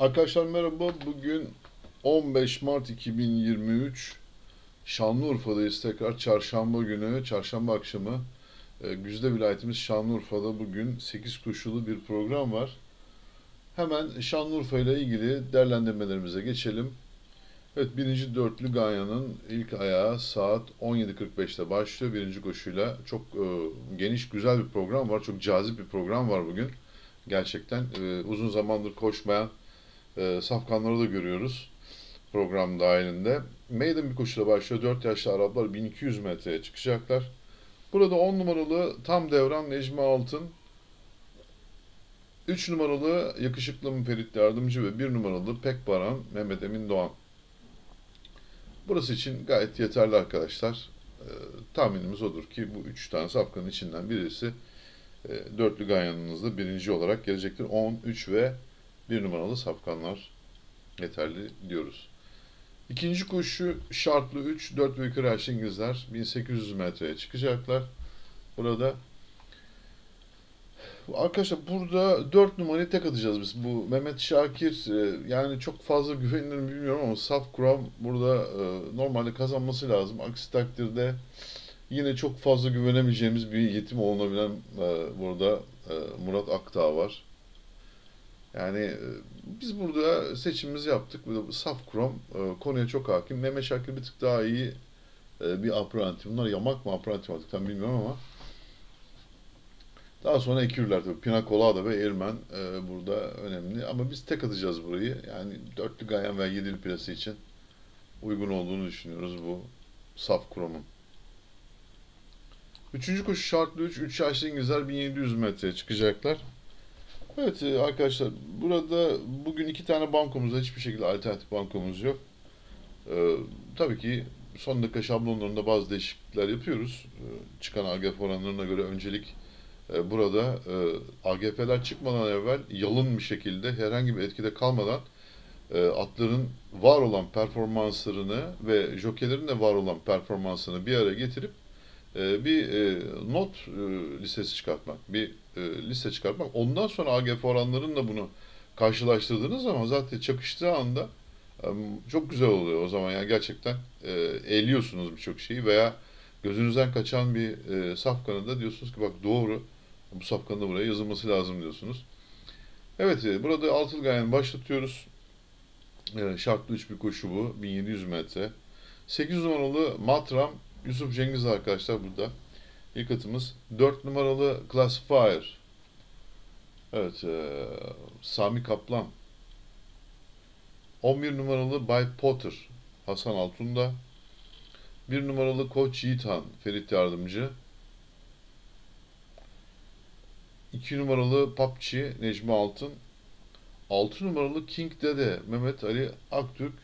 Arkadaşlar merhaba. Bugün 15 Mart 2023. Şanlıurfa'dayız tekrar. Çarşamba günü, çarşamba akşamı. e, Güzde vilayetimiz Şanlıurfa'da bugün 8 kuşulu bir program var. Hemen Şanlıurfa ile ilgili değerlendirmelerimize geçelim. Evet birinci dörtlü Ganyan'ın ilk ayağı saat 17.45'te başlıyor birinci koşuyla. Çok e, geniş güzel bir program var. Çok cazip bir program var bugün. Gerçekten e, uzun zamandır koşmayan e, safkanları da görüyoruz program dahilinde. Maiden bir koşuyla başlıyor. 4 yaşlı Araplar 1200 metreye çıkacaklar. Burada 10 numaralı tam devran Necmi Altın, 3 numaralı yakışıklı mı Ferit Yardımcı ve 1 numaralı Pek Baran Mehmet Emin Doğan. Burası için gayet yeterli arkadaşlar. E, tahminimiz odur ki bu 3 tane safkanın içinden birisi e, dörtlü ganyanınızda birinci olarak gelecektir. 10, 3 ve 1 numaralı safkanlar yeterli diyoruz. İkinci koşu şartlı 3, 4 ve yukarı yaşlı İngilizler 1800 metreye çıkacaklar. Burada Arkadaşlar burada 4 numarayı tek atacağız biz. Bu Mehmet Şakir e, yani çok fazla güvenilir mi bilmiyorum ama saf kuram burada e, normalde kazanması lazım. Aksi takdirde yine çok fazla güvenemeyeceğimiz bir yetim olunabilen e, burada Murat Aktağ var. Yani e, biz burada seçimimizi yaptık. Burada saf kuram e, konuya çok hakim. Mehmet Şakir bir tık daha iyi e, bir apranti. Bunlar yamak mı apranti mi artık tam bilmiyorum ama daha sonra ekürler tabii. Pina Colada ve Airman e, burada önemli. Ama biz tek atacağız burayı. Yani dörtlü Ganyan ve yedili plası için uygun olduğunu düşünüyoruz bu saf kuramın. Üçüncü koşu şartlı 3. 3 yaşlı İngilizler 1700 metreye çıkacaklar. Evet e, arkadaşlar burada bugün iki tane bankomuzda hiçbir şekilde alternatif bankomuz yok. E, tabii ki son dakika şablonlarında bazı değişiklikler yapıyoruz. E, çıkan AGF oranlarına göre öncelik e, burada e, AGF'ler çıkmadan evvel yalın bir şekilde herhangi bir etkide kalmadan e, atların var olan performanslarını ve jokelerin de var olan performansını bir araya getirip e, bir e, not e, listesi çıkartmak, bir e, liste çıkartmak. Ondan sonra AGF oranlarıyla bunu karşılaştırdığınız zaman zaten çakıştığı anda çok güzel oluyor o zaman. Yani gerçekten e, eğliyorsunuz birçok şeyi veya gözünüzden kaçan bir e, safkanı da diyorsunuz ki bak doğru bu safkanın da buraya yazılması lazım diyorsunuz. Evet e, burada altılı gayen başlatıyoruz. E, şartlı 3 bir koşu bu. 1700 metre. 8 numaralı Matram Yusuf Cengiz arkadaşlar burada. İlk atımız. 4 numaralı Classifier. Evet. E, Sami Kaplan. 11 numaralı Bay Potter. Hasan Altun'da. 1 numaralı Koç Yiğithan. Ferit Yardımcı. 2 numaralı Papçı Necmi Altın. 6 numaralı King Dede Mehmet Ali Aktürk.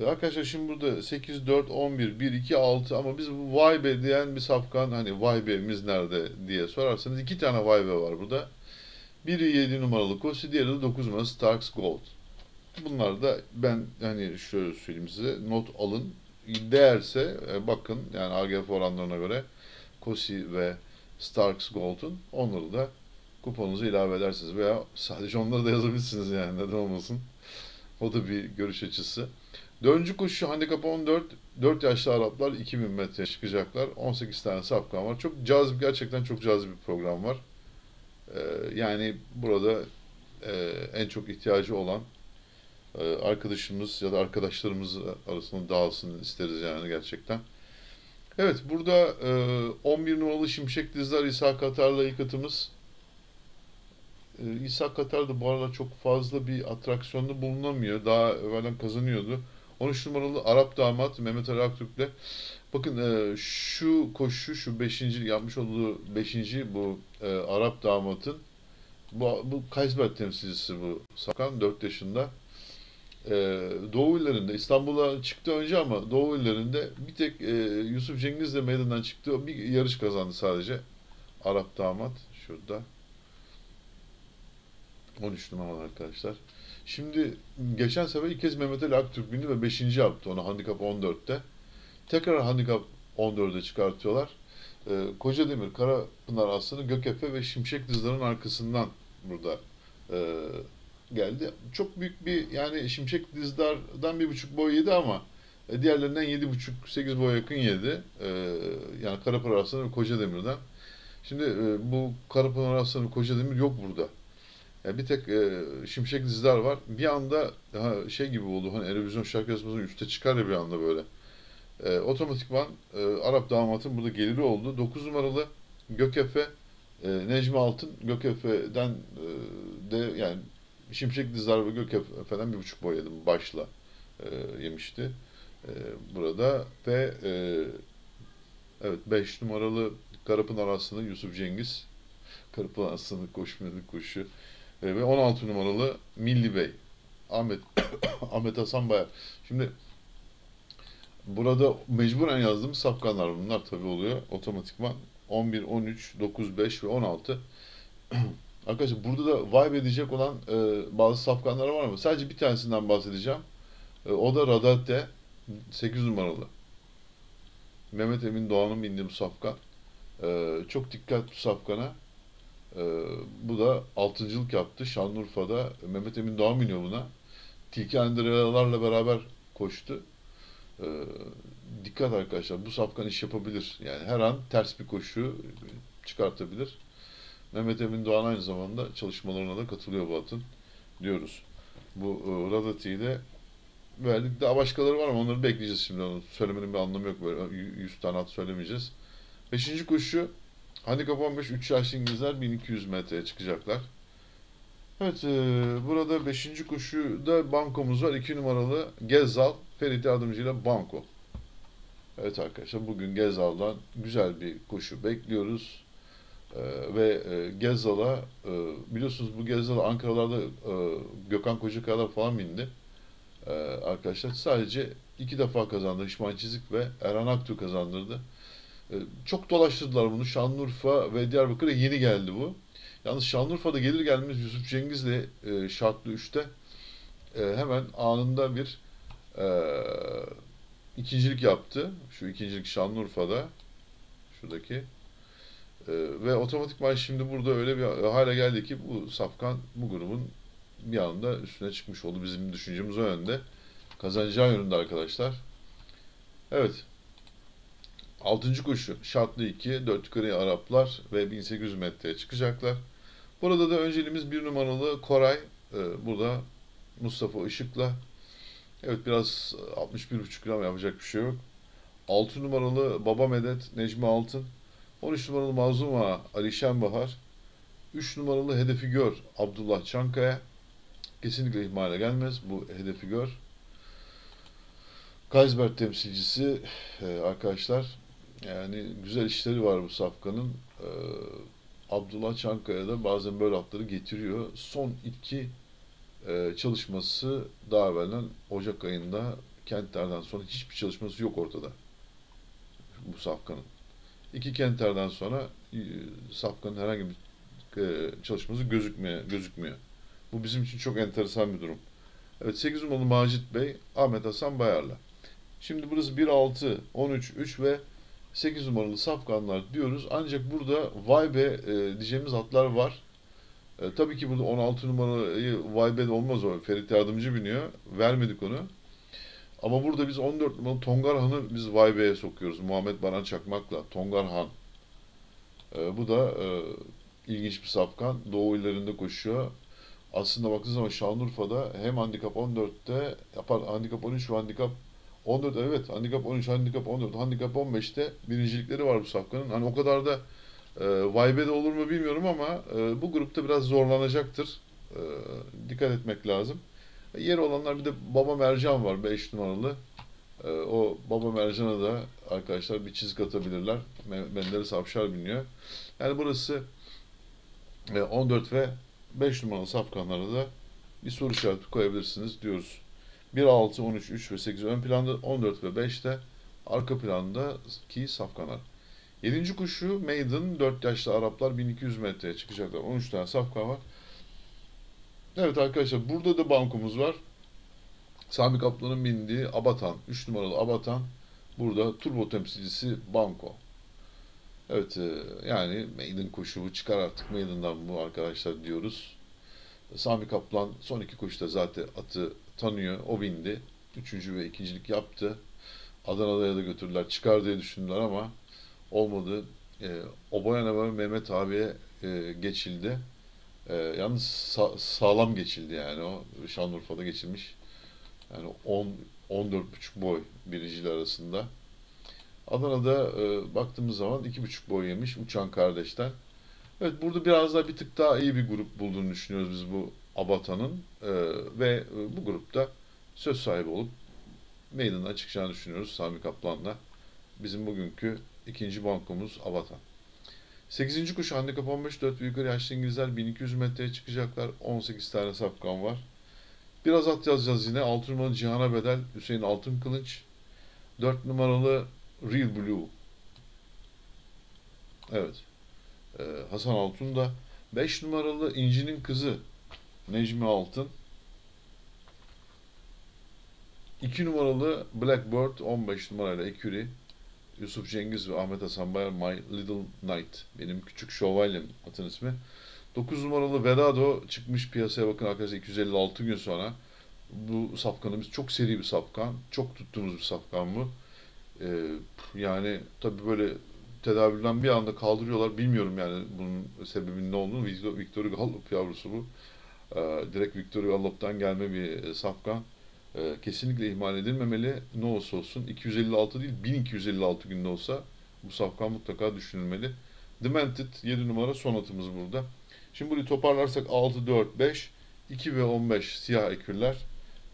Ee, Arkadaşlar şimdi burada 8, 4, 11, 1, 2, 6 ama biz bu vay be diyen bir safkan hani vay be'miz nerede diye sorarsanız iki tane vay be var burada. Biri 7 numaralı Kosi, diğeri de 9 numaralı Starks Gold. Bunlar da ben hani şöyle söyleyeyim size not alın. Değerse e, bakın yani AGF oranlarına göre Kosi ve Starks Gold'un onları da kuponunuza ilave edersiniz veya sadece onları da yazabilirsiniz yani neden olmasın. O da bir görüş açısı. Dördüncü koşu handikap 14. 4 yaşlı Araplar 2000 metreye çıkacaklar. 18 tane safkan var. Çok cazip, gerçekten çok cazip bir program var. Ee, yani burada e, en çok ihtiyacı olan e, arkadaşımız ya da arkadaşlarımız arasında dağılsın isteriz yani gerçekten. Evet burada e, 11 numaralı Şimşek Dizler İsa Katar'la ilk atımız. E, İsa Katar da bu arada çok fazla bir atraksiyonda bulunamıyor. Daha evvelden kazanıyordu. 13 numaralı Arap damat Mehmet Ali Aktürk'le. Bakın e, şu koşu, şu 5. yapmış olduğu 5. bu e, Arap damatın bu, bu Kaysbert temsilcisi bu Sakan 4 yaşında. E, Doğu illerinde İstanbul'a çıktı önce ama Doğu illerinde bir tek e, Yusuf Cengiz de meydandan çıktı. Bir yarış kazandı sadece. Arap damat şurada. 13 numaralı arkadaşlar. Şimdi geçen sefer ilk kez Mehmet Ali Aktürk bindi ve 5. yaptı onu handikap 14'te. Tekrar handikap 14'e çıkartıyorlar. Ee, Koca Demir, Karapınar Aslanı, Gökefe ve Şimşek Dizdar'ın arkasından burada e, geldi. Çok büyük bir yani Şimşek Dizdar'dan bir buçuk boy yedi ama e, diğerlerinden yedi buçuk sekiz boy yakın yedi. E, yani Karapınar Arslanı ve Koca Demir'den. Şimdi e, bu Karapınar Arslanı ve Koca Demir yok burada. Yani bir tek e, Şimşek Dizdar var. Bir anda daha şey gibi oldu. Hani Erevizyon şarkı yarışmasının üste çıkar ya bir anda böyle. E, otomatikman e, Arap damatın burada geliri oldu. 9 numaralı Gökefe e, Necmi Altın Gökefe'den e, de yani Şimşek Dizdar ve Gökefe'den bir buçuk boy yedim başla e, yemişti e, burada ve e, evet 5 numaralı Karapınar Aslanı Yusuf Cengiz Karapınar Aslanı koşmadı koşu e, ve 16 numaralı Milli Bey Ahmet Ahmet Hasan Bayar. Şimdi burada mecburen yazdığım safkanlar bunlar tabi oluyor otomatikman 11, 13, 9, 5 ve 16. Arkadaşlar burada da vibe edecek olan e, bazı safkanlar var ama sadece bir tanesinden bahsedeceğim. E, o da Radate 8 numaralı. Mehmet Emin Doğan'ın bindiği bu safkan. E, çok dikkat bu safkana. E, bu da altıncılık yaptı. Şanlıurfa'da Mehmet Emin Doğan biniyor buna. Tilki Andrealarla beraber koştu. E, dikkat arkadaşlar bu safkan iş yapabilir. Yani her an ters bir koşu çıkartabilir. Mehmet Emin Doğan aynı zamanda çalışmalarına da katılıyor bu atın diyoruz. Bu e, Radati ile verdik. Daha başkaları var ama onları bekleyeceğiz şimdi. Onu söylemenin bir anlamı yok. Böyle 100 tane at söylemeyeceğiz. Beşinci koşu Handikap 15 3 yaşlı İngilizler 1200 metreye çıkacaklar. Evet e, burada 5. koşuda bankomuz var. 2 numaralı Gezal Ferit Yardımcı ile banko. Evet arkadaşlar bugün Gezal'dan güzel bir koşu bekliyoruz. Ee, ve e, Gezal'a e, biliyorsunuz bu Gezal'a Ankara'larda e, Gökhan Kocakaya'lar falan bindi. E, arkadaşlar sadece iki defa kazandı. İsmail Çizik ve Erhan Aktu kazandırdı. E, çok dolaştırdılar bunu. Şanlıurfa ve Diyarbakır'a yeni geldi bu. Yalnız Şanlıurfa'da gelir gelmez Yusuf Cengiz'le e, şartlı 3'te e, hemen anında bir e, ikincilik yaptı. Şu ikincilik Şanlıurfa'da. Şuradaki. Ee, ve otomatikman şimdi burada öyle bir hale geldi ki bu Safkan bu grubun bir anda üstüne çıkmış oldu. Bizim düşüncemiz o yönde. Kazanacağı yönünde arkadaşlar. Evet. Altıncı koşu. Şartlı 2. 4 yukarıya Araplar ve 1800 metreye çıkacaklar. Burada da önceliğimiz bir numaralı Koray. Ee, burada Mustafa Işık'la Evet biraz 61,5 gram yapacak bir şey yok. 6 numaralı Baba Medet Necmi Altın. 13 numaralı Mazluma Ali Şenbahar. 3 numaralı Hedefi Gör Abdullah Çankaya. Kesinlikle ihmale gelmez bu Hedefi Gör. Kaysberg temsilcisi e, arkadaşlar yani güzel işleri var bu safkanın. E, Abdullah Çankaya da bazen böyle atları getiriyor. Son iki e, çalışması daha evvelden Ocak ayında kentlerden sonra hiçbir çalışması yok ortada. Bu safkanın. İki kentlerden sonra e, safkanın herhangi bir e, çalışması gözükmüyor. gözükmüyor. Bu bizim için çok enteresan bir durum. Evet 8 numaralı Macit Bey, Ahmet Hasan Bayar'la. Şimdi burası 1, 6, 13, 3 ve 8 numaralı safkanlar diyoruz. Ancak burada vay be e, diyeceğimiz atlar var. E, tabii ki burada 16 numarayı Vayben olmaz o. Ferit Yardımcı biniyor. Vermedik onu. Ama burada biz 14 numaralı Tongar Han'ı biz Vaybe'ye sokuyoruz. Muhammed Baran Çakmak'la. Tongar Han. E, bu da e, ilginç bir safkan. Doğu illerinde koşuyor. Aslında baktığınız zaman Şanlıurfa'da hem handikap 14'te, yapar handikap 13 ve handikap 14 evet handikap 13, handikap 14, handikap 15'te birincilikleri var bu safkanın. Hani o kadar da e, Vibe'de olur mu bilmiyorum ama e, bu grupta biraz zorlanacaktır. E, dikkat etmek lazım. E, yer olanlar bir de Baba Mercan var 5 numaralı. E, o Baba Mercan'a da arkadaşlar bir çizik atabilirler. Menderes Afşar biniyor. Yani burası e, 14 ve 5 numaralı safkanlara da bir soru işareti koyabilirsiniz diyoruz. 1, 6, 13, 3 ve 8 ön planda 14 ve 5 de arka planda ki safkanlar. Yedinci kuşu Maiden 4 yaşlı Araplar 1200 metreye çıkacaklar. 13 tane safka var. Evet arkadaşlar burada da bankomuz var. Sami Kaplan'ın bindiği Abatan, 3 numaralı Abatan. Burada turbo temsilcisi Banko. Evet e, yani Maiden koşu çıkar artık Maiden'dan bu arkadaşlar diyoruz. Sami Kaplan son iki koşuda zaten atı tanıyor. O bindi. Üçüncü ve ikincilik yaptı. Adana'ya da götürdüler. Çıkar diye düşündüler ama olmadı. E, Oboyan'a ve Mehmet abiye e, geçildi. E, yalnız sa- sağlam geçildi yani o. Şanlıurfa'da geçilmiş. Yani 10 14,5 boy biriciler arasında. Adana'da e, baktığımız zaman 2,5 boy yemiş Uçan kardeşten. Evet burada biraz daha bir tık daha iyi bir grup bulduğunu düşünüyoruz biz bu Abata'nın. E, ve e, bu grupta söz sahibi olup meydanına çıkacağını düşünüyoruz Sami Kaplan'la. Bizim bugünkü ikinci bankomuz Abata. 8. kuş handikap 15 4 ve yukarı yaşlı İngilizler 1200 metreye çıkacaklar. 18 tane safkan var. Biraz at yazacağız yine. 6 numaralı Cihan'a bedel Hüseyin Altın Kılıç. 4 numaralı Real Blue. Evet. Ee, Hasan Altun da. 5 numaralı İnci'nin kızı Necmi Altın. 2 numaralı Blackbird 15 numarayla Eküri. Yusuf Cengiz ve Ahmet Hasan Bayar My Little Knight. Benim küçük şövalyem atın ismi. 9 numaralı Vedado çıkmış piyasaya bakın arkadaşlar 256 gün sonra. Bu safkanımız çok seri bir safkan. Çok tuttuğumuz bir safkan bu. Ee, yani tabii böyle tedavülden bir anda kaldırıyorlar. Bilmiyorum yani bunun sebebinin ne olduğunu. Victor, Victor Gallop yavrusu bu. Ee, direkt Victor Gallop'tan gelme bir safkan. Ee, kesinlikle ihmal edilmemeli. Ne olursa olsun 256 değil 1256 günde olsa bu safkan mutlaka düşünülmeli. Demented 7 numara son atımız burada. Şimdi burayı toparlarsak 6, 4, 5, 2 ve 15 siyah eküller.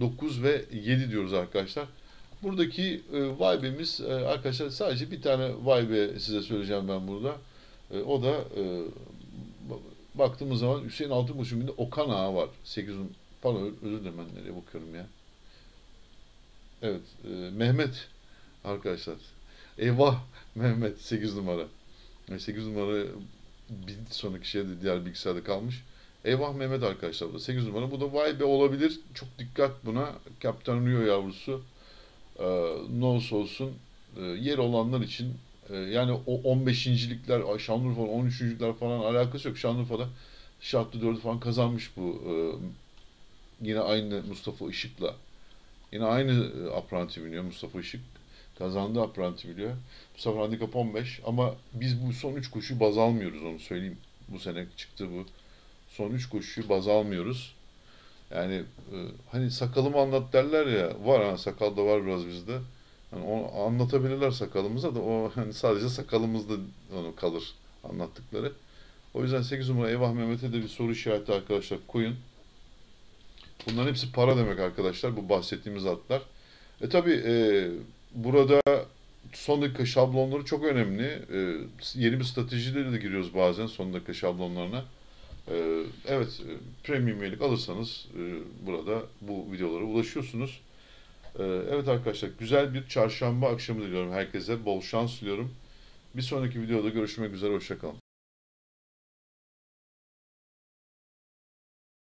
9 ve 7 diyoruz arkadaşlar. Buradaki e, vibe'imiz e, arkadaşlar sadece bir tane vibe size söyleyeceğim ben burada. E, o da e, baktığımız zaman Hüseyin Altınkuş'un birinde Okan Ağa var. 8 pardon özür dilerim ben nereye bakıyorum ya. Evet e, Mehmet arkadaşlar. Eyvah Mehmet 8 numara. 8 numara bir sonraki şeyde diğer bilgisayarda kalmış. Eyvah Mehmet arkadaşlar bu da 8 numara. Bu da vay be olabilir. Çok dikkat buna. Kaptan Rio yavrusu. Ee, ne olursa olsun e, yer olanlar için e, yani o 15.likler Şanlıurfa'nın 13.lükler falan alakası yok. Şanlıurfa'da şartlı 4'ü falan kazanmış bu. E, yine aynı Mustafa Işık'la. Yine aynı e, apranti biniyor Mustafa Işık. Kazandı apranti biliyor. Bu sefer handikap 15 ama biz bu son 3 koşuyu baz almıyoruz onu söyleyeyim. Bu sene çıktı bu. Son 3 koşuyu baz almıyoruz. Yani e, hani sakalımı anlat derler ya. Var ha sakal da var biraz bizde. Hani onu anlatabilirler sakalımıza da o hani sadece sakalımızda onu kalır anlattıkları. O yüzden 8 numara Eyvah Mehmet'e de bir soru işareti arkadaşlar koyun. Bunların hepsi para demek arkadaşlar bu bahsettiğimiz atlar. E tabi e, burada son dakika şablonları çok önemli. E, yeni bir stratejileri de giriyoruz bazen son dakika şablonlarına. E, evet, e, premium üyelik alırsanız e, burada bu videolara ulaşıyorsunuz. E, evet arkadaşlar, güzel bir çarşamba akşamı diliyorum herkese. Bol şans diliyorum. Bir sonraki videoda görüşmek üzere, hoşçakalın.